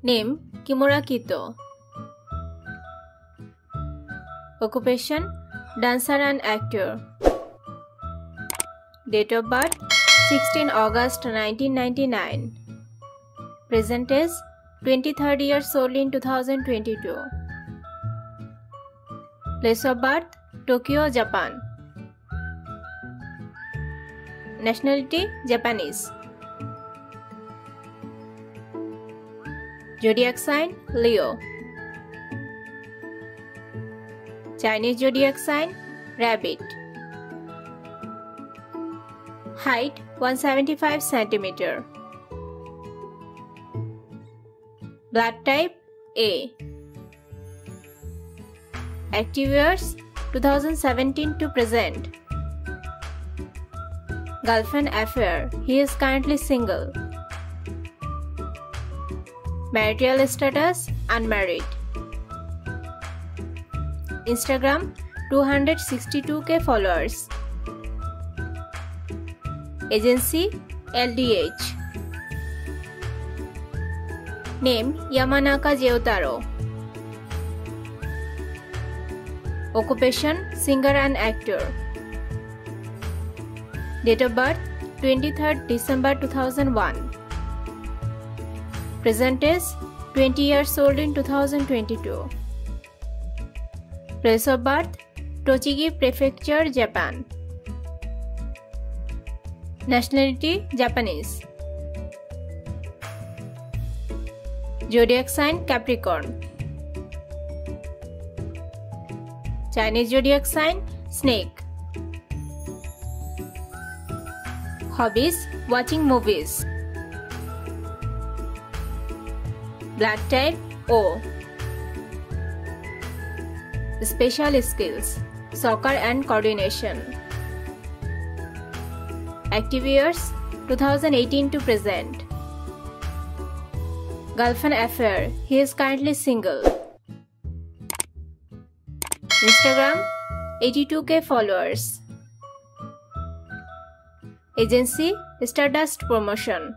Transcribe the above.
Name Kimura Kito. Occupation Dancer and actor. Date of birth 16 August 1999. Present age 23rd years old in 2022. Place of birth Tokyo, Japan. Nationality Japanese. Zodiac sign Leo. Chinese zodiac sign Rabbit. Height 175 cm. Blood type A. Active years 2017 to present. Girlfriend affair. He is currently single. Marital status unmarried. Instagram 262k followers. Agency LDH. Name Yamanaka Jyutaro. Occupation Singer and Actor. Date of birth 23rd December 2001. Present age 20 years old in 2022. Place of birth Tochigi Prefecture, Japan. Nationality Japanese. Zodiac sign Capricorn. Chinese zodiac sign Snake. Hobbies Watching movies. Blood type O. Special skills Soccer and coordination. Active years 2018 to present. Girlfriend affair He is currently single. Instagram 82k followers. Agency Stardust Promotion